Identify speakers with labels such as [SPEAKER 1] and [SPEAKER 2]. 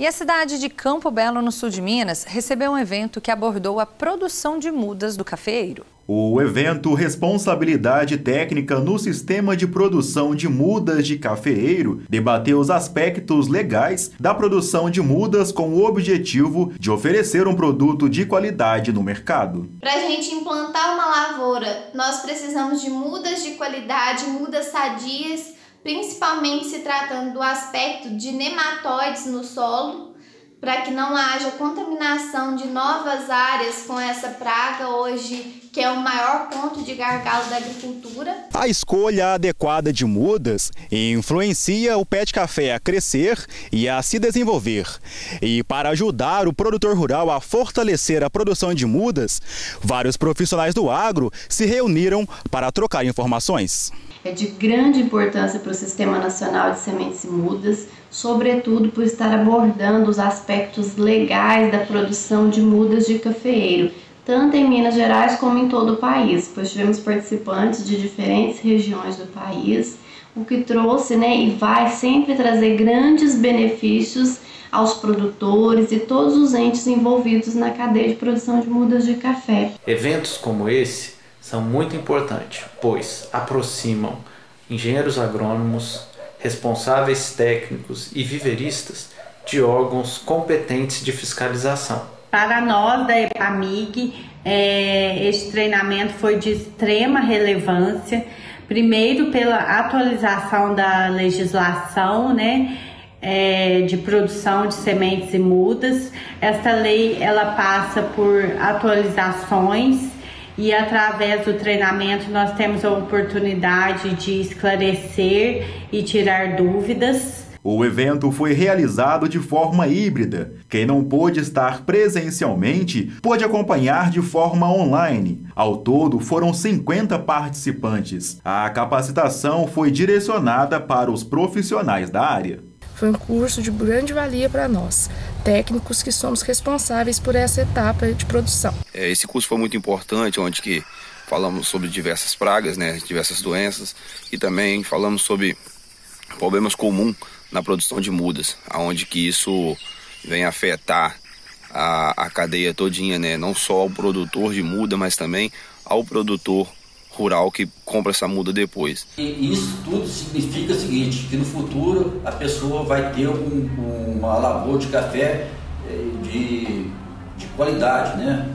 [SPEAKER 1] E a cidade de Campo Belo, no sul de Minas, recebeu um evento que abordou a produção de mudas do cafeeiro.
[SPEAKER 2] O evento Responsabilidade Técnica no Sistema de Produção de Mudas de Cafeeiro debateu os aspectos legais da produção de mudas com o objetivo de oferecer um produto de qualidade no mercado.
[SPEAKER 3] Para a gente implantar uma lavoura, nós precisamos de mudas de qualidade, mudas sadias principalmente se tratando do aspecto de nematóides no solo, para que não haja contaminação de novas áreas com essa praga hoje, que é o maior ponto de gargalo da agricultura.
[SPEAKER 2] A escolha adequada de mudas influencia o pé de café a crescer e a se desenvolver. E para ajudar o produtor rural a fortalecer a produção de mudas, vários profissionais do agro se reuniram para trocar informações
[SPEAKER 4] é de grande importância para o Sistema Nacional de Sementes e Mudas, sobretudo por estar abordando os aspectos legais da produção de mudas de cafeeiro, tanto em Minas Gerais como em todo o país, pois tivemos participantes de diferentes regiões do país, o que trouxe né, e vai sempre trazer grandes benefícios aos produtores e todos os entes envolvidos na cadeia de produção de mudas de café.
[SPEAKER 5] Eventos como esse são muito importantes, pois aproximam engenheiros agrônomos, responsáveis técnicos e viveristas de órgãos competentes de fiscalização.
[SPEAKER 6] Para nós da EPAMIG, é, este treinamento foi de extrema relevância, primeiro pela atualização da legislação, né? É, de produção de sementes e mudas. Esta lei ela passa por atualizações e através do treinamento nós temos a oportunidade de esclarecer e tirar dúvidas.
[SPEAKER 2] O evento foi realizado de forma híbrida. Quem não pôde estar presencialmente pôde acompanhar de forma online. Ao todo, foram 50 participantes. A capacitação foi direcionada para os profissionais da área.
[SPEAKER 7] Foi um curso de grande valia para nós, técnicos que somos responsáveis por essa etapa de produção.
[SPEAKER 8] É, esse curso foi muito importante, onde que falamos sobre diversas pragas, né, diversas doenças e também falamos sobre problemas comuns na produção de mudas, aonde que isso vem afetar a, a cadeia todinha, né, não só ao produtor de muda, mas também ao produtor rural que compra essa muda depois.
[SPEAKER 9] E isso tudo significa o seguinte, que no futuro a pessoa vai ter um, uma lavoura de café eh, de, de qualidade, né?